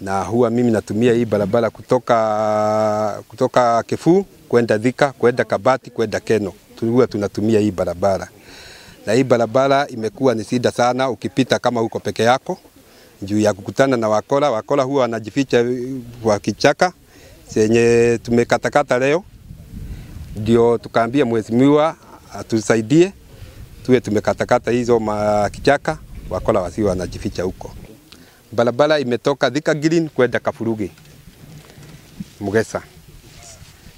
na huwa mimi natumia hii barabara kutoka, kutoka Kefu kwenda Dhika kwenda Kabati, kwenda Keno. Huwa tunatumia hii barabara, na hii barabara imekuwa ni shida sana ukipita kama uko peke yako juu ya kukutana na wakola wakola huwa wanajificha kwa kichaka chenye tumekatakata leo, ndio tukaambia mheshimiwa atusaidie tuwe tumekatakata hizo makichaka, wakora wasiwe wanajificha huko. Barabara imetoka Thika Green kwenda Kafurugi Mugesa,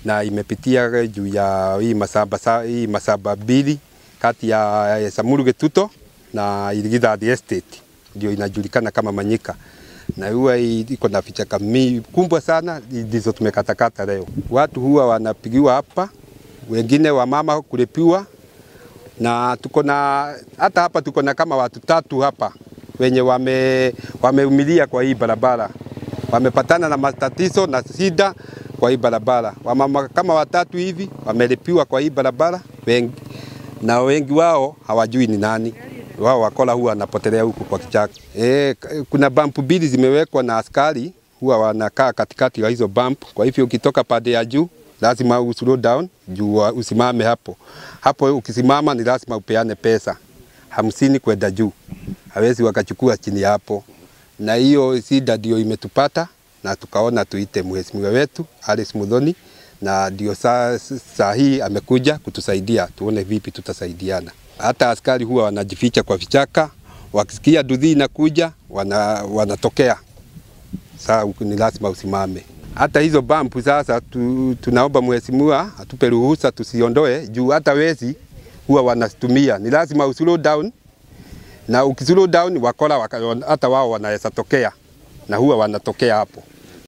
na imepitia juu ya hii masaba, hii masaba mbili kati ya Samuru Getuto na Irigithathi Estate. Ndio inajulikana kama Manyika, na huwa iko na vichaka kubwa sana, ndizo tumekatakata leo. Watu huwa wanapigiwa hapa, wengine wamama kulipiwa, na tuko na hata hapa tuko na kama watu tatu hapa wenye wame wameumilia kwa hii barabara, wamepatana na matatizo na shida kwa hii barabara. Wamama kama watatu hivi wamelipiwa kwa hii barabara wengi, na wengi wao hawajui ni nani wao wakola huwa wanapotelea huku kwa kichaka. E, kuna bump mbili zimewekwa na askari huwa wanakaa katikati ya hizo bump. Kwa hivyo ukitoka pande ya juu lazima u slow down juu usimame hapo hapo. Ukisimama ni lazima upeane pesa hamsini kwenda juu, hawezi wakachukua chini hapo. Na hiyo shida ndio imetupata na tukaona tuite mheshimiwa wetu Alice Muthoni, na ndio saa, saa hii amekuja kutusaidia tuone vipi tutasaidiana hata askari huwa wanajificha kwa vichaka, wakisikia dudhi inakuja wana, wanatokea. Saa ni lazima usimame. Hata hizo bampu sasa tu, tunaomba mheshimiwa atupe ruhusa tusiondoe, juu hata wezi huwa wanatumia. Ni lazima uslow down, na ukislow down wakora hata wao wanaweza tokea, na huwa wanatokea hapo.